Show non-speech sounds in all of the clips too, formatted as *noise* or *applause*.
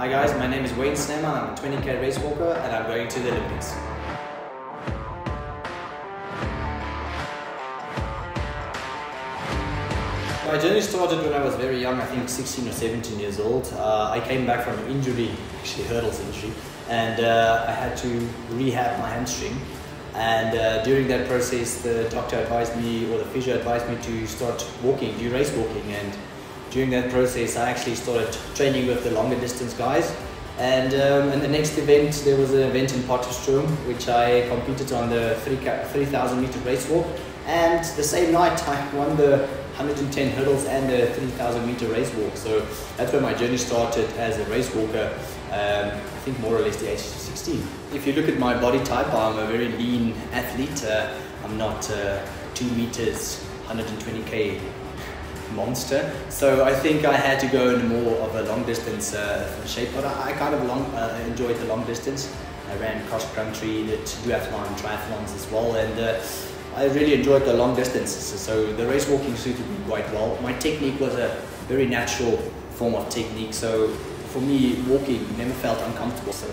Hi guys, my name is Wayne Snyman. I'm a 20k race walker and I'm going to the Olympics. My journey started when I was very young, I think 16 or 17 years old. Uh, I came back from an injury, actually hurdles injury, and uh, I had to rehab my hamstring. And uh, during that process, the doctor advised me, or the physio advised me to start walking, do race walking. And during that process, I actually started training with the longer distance guys. And um, in the next event, there was an event in Potchefstroom, which I competed on the 3,000 meter race walk. And the same night, I won the 110 hurdles and the 3,000 meter race walk. So that's where my journey started as a race walker. Um, I think more or less the age of 16. If you look at my body type, I'm a very lean athlete. Uh, I'm not uh, two meters, 120k monster. So I think I had to go in more of a long distance uh, shape, but I, I kind of long, uh, enjoyed the long distance. I ran cross country, did duathlon, triathlons as well, and uh, I really enjoyed the long distances. So the race walking suited me quite well. My technique was a very natural form of technique, so for me, walking never felt uncomfortable. So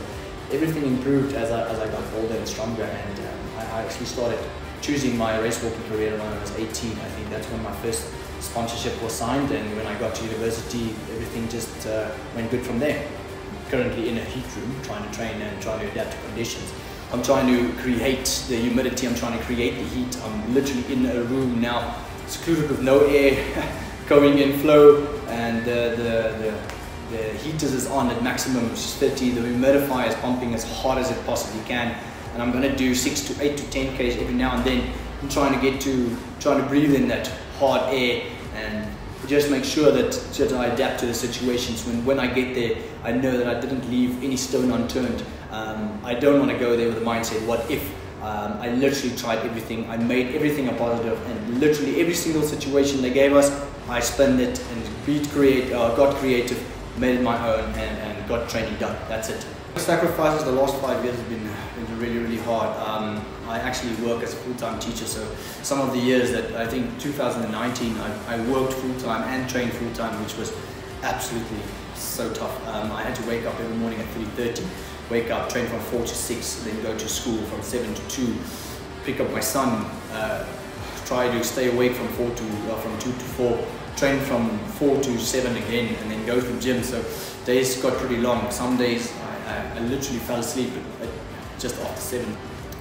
everything improved as I, as I got older and stronger, and um, I, I actually started choosing my race walking career when I was 18. I think that's when my first sponsorship was signed and when I got to university everything just uh, went good from there. Currently in a heat room trying to train and trying to adapt to conditions. I'm trying to create the humidity, I'm trying to create the heat. I'm literally in a room now secluded with no air *laughs* going in flow and uh, the, the, the heaters is on at maximum 30, the humidifier is pumping as hard as it possibly can and I'm going to do 6 to 8 to 10 k's every now and then. I'm trying to get to, trying to breathe in that hard air and just make sure that, that I adapt to the situations. When, when I get there, I know that I didn't leave any stone unturned. Um, I don't want to go there with the mindset, what if? Um, I literally tried everything. I made everything a positive and literally every single situation they gave us, I spun it and beat create, uh, got creative, made it my own and, and got training done. That's it. Sacrifices the last five years have been, been really, really hard. Um, I actually work as a full-time teacher, so some of the years that I think 2019, I, I worked full-time and trained full-time, which was absolutely so tough. Um, I had to wake up every morning at 3.30, wake up, train from 4 to 6, then go to school from 7 to 2, pick up my son, uh, try to stay awake from 4 to, uh, from 2 to 4, train from 4 to 7 again, and then go to the gym. So days got pretty long. Some days I, I literally fell asleep just after 7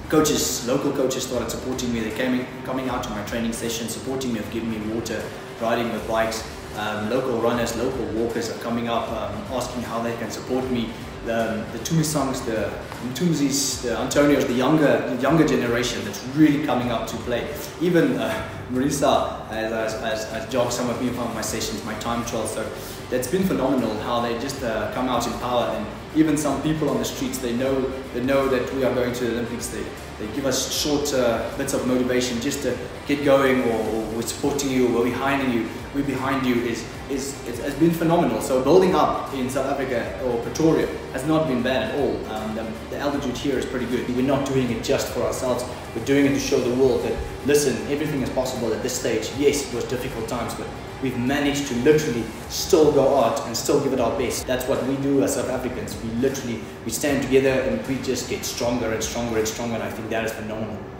coaches, local coaches started supporting me. They came coming out to my training session, supporting me giving me water, riding with bikes. Um, local runners, local walkers are coming up, um, asking how they can support me. The, the Tumisongs, the Mtumzis, the Antonios, the younger, the younger generation that's really coming up to play. Even uh, Marisa has, has, has jogged some of me from my sessions, my time trial. So that's been phenomenal how they just uh, come out in power and even some people on the streets they know they know that we are going to the Olympics they, they give us short uh, bits of motivation just to get going or, or, we're supporting you or we're behind you. We're behind you is, is, is has been phenomenal. So building up in South Africa or Pretoria has not been bad at all. Um, the, the altitude here is pretty good. We're not doing it just for ourselves we're doing it to show the world that listen everything is possible at this stage yes it was difficult times but we've managed to literally still go out and still give it our best. That's what we do as South Africans. We literally, we stand together and we just get stronger and stronger and stronger and I think that is phenomenal.